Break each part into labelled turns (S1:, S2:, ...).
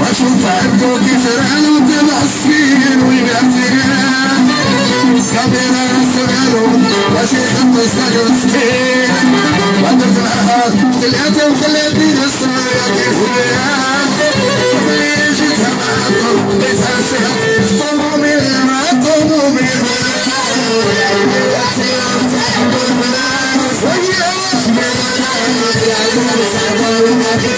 S1: وأشوف عبدك يزرع له تبعسين ويبعتقان كبير الصغير وشيخ المستقر مسكين ودرت معها خليته وخليتني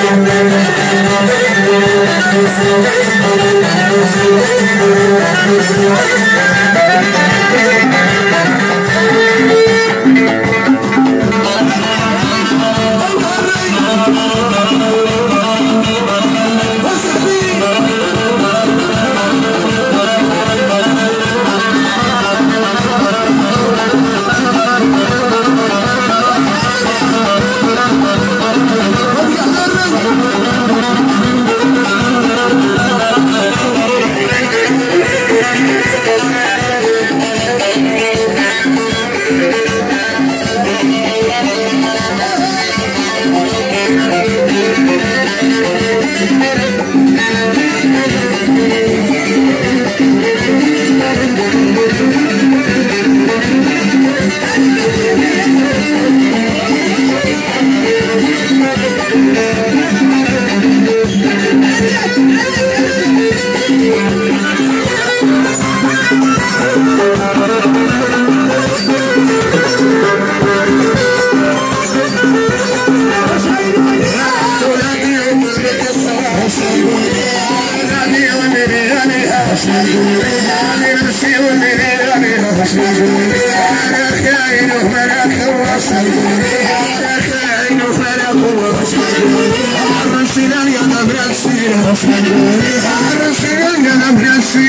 S1: Thank you. Thank you. خائن فلك وصل خائن فلك وصل رسل اليد بنفسي رسل اليد بنفسي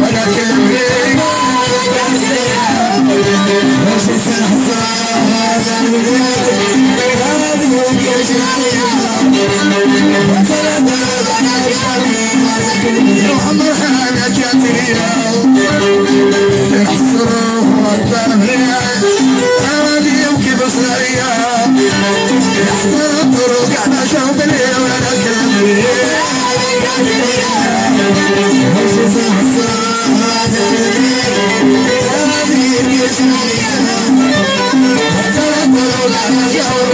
S1: When I came Deus.